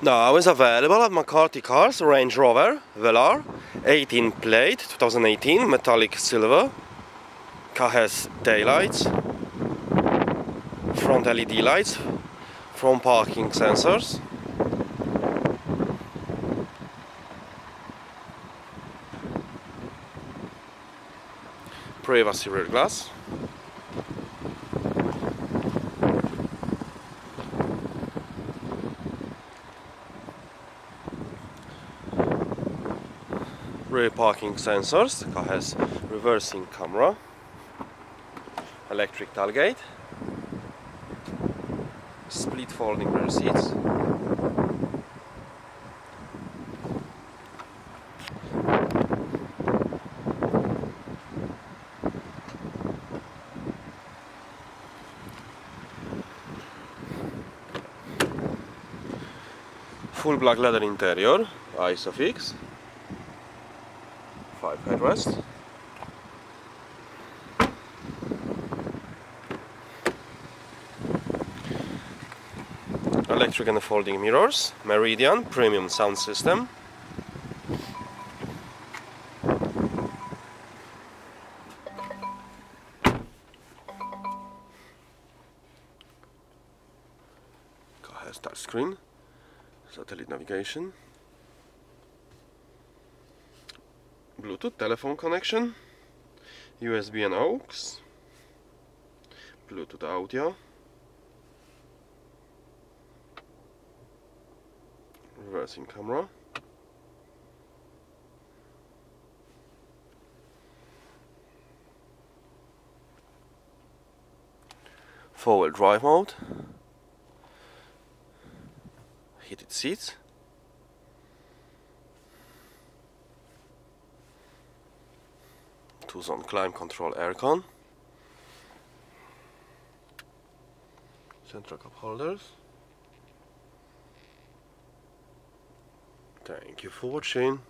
Now is available at McCarthy Cars Range Rover Velar 18 plate 2018 metallic silver car has daylights front LED lights front parking sensors. Privacy rear glass rear parking sensors. The car has reversing camera, electric tailgate, split folding rear seats. Full black leather interior, ISOFIX. 5 headrest. Electric and folding mirrors, Meridian premium sound system. Car has touchscreen, satellite navigation. Bluetooth telephone connection, USB and aux, Bluetooth audio, reversing camera, four-wheel drive mode, heated seats, two zone climate control aircon. Central cup holders. Thank you for watching